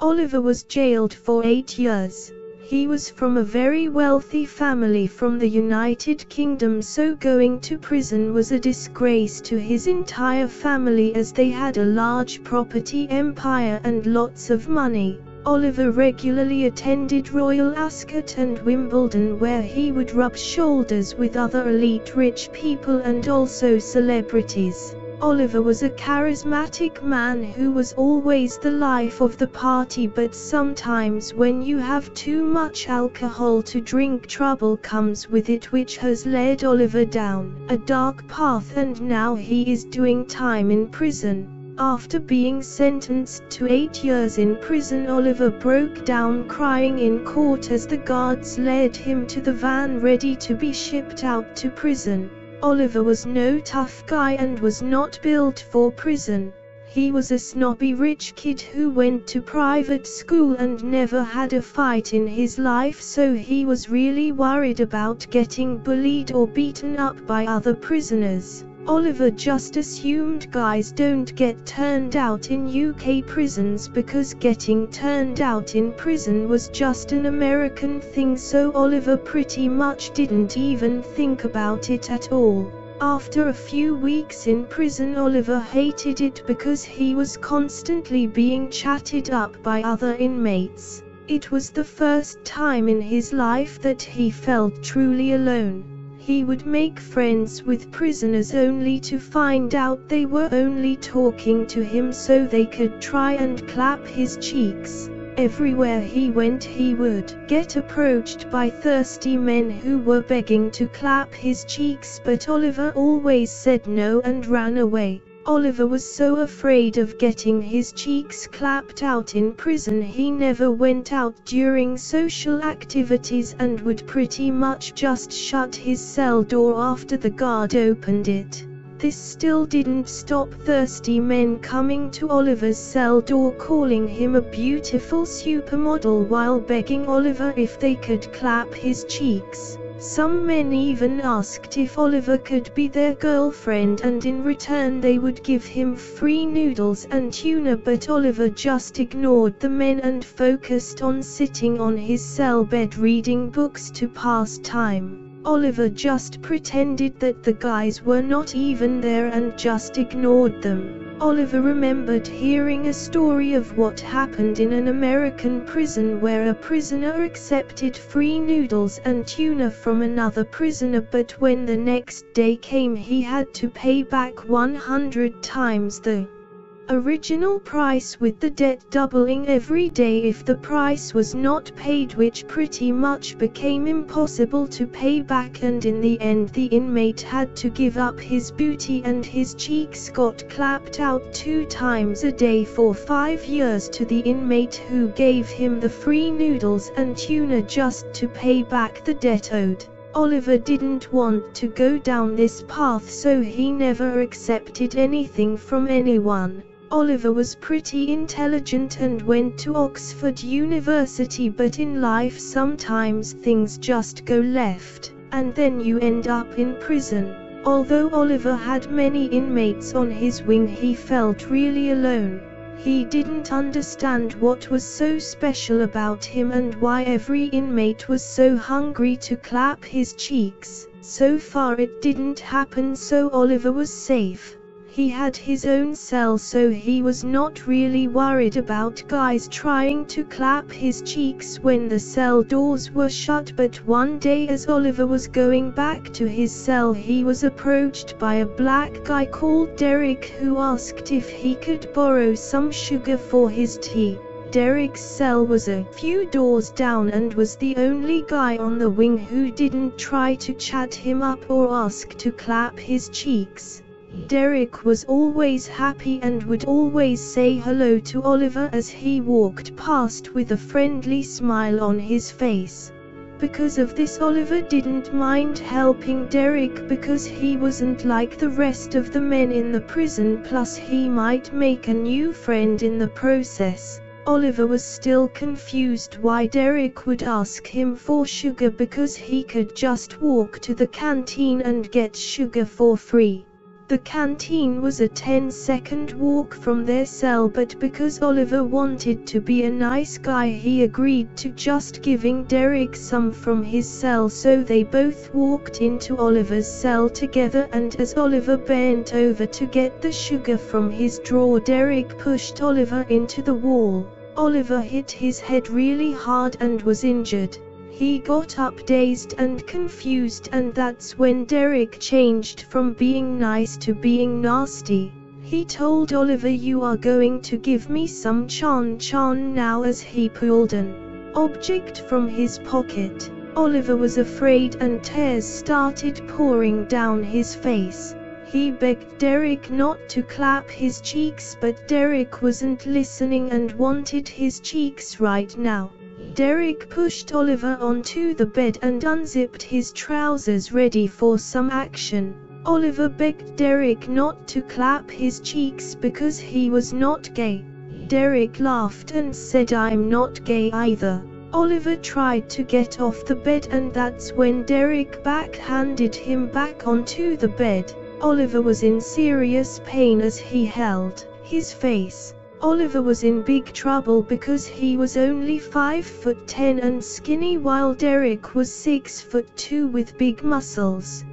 Oliver was jailed for eight years. He was from a very wealthy family from the United Kingdom so going to prison was a disgrace to his entire family as they had a large property empire and lots of money. Oliver regularly attended Royal Ascot and Wimbledon where he would rub shoulders with other elite rich people and also celebrities. Oliver was a charismatic man who was always the life of the party but sometimes when you have too much alcohol to drink trouble comes with it which has led Oliver down a dark path and now he is doing time in prison. After being sentenced to eight years in prison Oliver broke down crying in court as the guards led him to the van ready to be shipped out to prison. Oliver was no tough guy and was not built for prison. He was a snobby rich kid who went to private school and never had a fight in his life so he was really worried about getting bullied or beaten up by other prisoners. Oliver just assumed guys don't get turned out in UK prisons because getting turned out in prison was just an American thing so Oliver pretty much didn't even think about it at all. After a few weeks in prison Oliver hated it because he was constantly being chatted up by other inmates. It was the first time in his life that he felt truly alone. He would make friends with prisoners only to find out they were only talking to him so they could try and clap his cheeks. Everywhere he went he would get approached by thirsty men who were begging to clap his cheeks but Oliver always said no and ran away. Oliver was so afraid of getting his cheeks clapped out in prison he never went out during social activities and would pretty much just shut his cell door after the guard opened it. This still didn't stop thirsty men coming to Oliver's cell door calling him a beautiful supermodel while begging Oliver if they could clap his cheeks. Some men even asked if Oliver could be their girlfriend and in return they would give him free noodles and tuna but Oliver just ignored the men and focused on sitting on his cell bed reading books to pass time. Oliver just pretended that the guys were not even there and just ignored them. Oliver remembered hearing a story of what happened in an American prison where a prisoner accepted free noodles and tuna from another prisoner but when the next day came he had to pay back 100 times the original price with the debt doubling every day if the price was not paid which pretty much became impossible to pay back and in the end the inmate had to give up his booty and his cheeks got clapped out two times a day for five years to the inmate who gave him the free noodles and tuna just to pay back the debt owed. Oliver didn't want to go down this path so he never accepted anything from anyone. Oliver was pretty intelligent and went to Oxford University but in life sometimes things just go left, and then you end up in prison. Although Oliver had many inmates on his wing he felt really alone. He didn't understand what was so special about him and why every inmate was so hungry to clap his cheeks. So far it didn't happen so Oliver was safe. He had his own cell so he was not really worried about guys trying to clap his cheeks when the cell doors were shut but one day as Oliver was going back to his cell he was approached by a black guy called Derek who asked if he could borrow some sugar for his tea. Derek's cell was a few doors down and was the only guy on the wing who didn't try to chat him up or ask to clap his cheeks. Derek was always happy and would always say hello to Oliver as he walked past with a friendly smile on his face. Because of this Oliver didn't mind helping Derek because he wasn't like the rest of the men in the prison plus he might make a new friend in the process. Oliver was still confused why Derek would ask him for sugar because he could just walk to the canteen and get sugar for free. The canteen was a 10 second walk from their cell but because Oliver wanted to be a nice guy he agreed to just giving Derek some from his cell so they both walked into Oliver's cell together and as Oliver bent over to get the sugar from his drawer Derek pushed Oliver into the wall. Oliver hit his head really hard and was injured. He got up dazed and confused and that's when Derek changed from being nice to being nasty. He told Oliver you are going to give me some chan chan now as he pulled an object from his pocket. Oliver was afraid and tears started pouring down his face. He begged Derek not to clap his cheeks but Derek wasn't listening and wanted his cheeks right now. Derek pushed Oliver onto the bed and unzipped his trousers ready for some action. Oliver begged Derek not to clap his cheeks because he was not gay. Derek laughed and said I'm not gay either. Oliver tried to get off the bed and that's when Derek backhanded him back onto the bed. Oliver was in serious pain as he held his face. Oliver was in big trouble because he was only 5 foot 10 and skinny while Derek was 6 foot 2 with big muscles.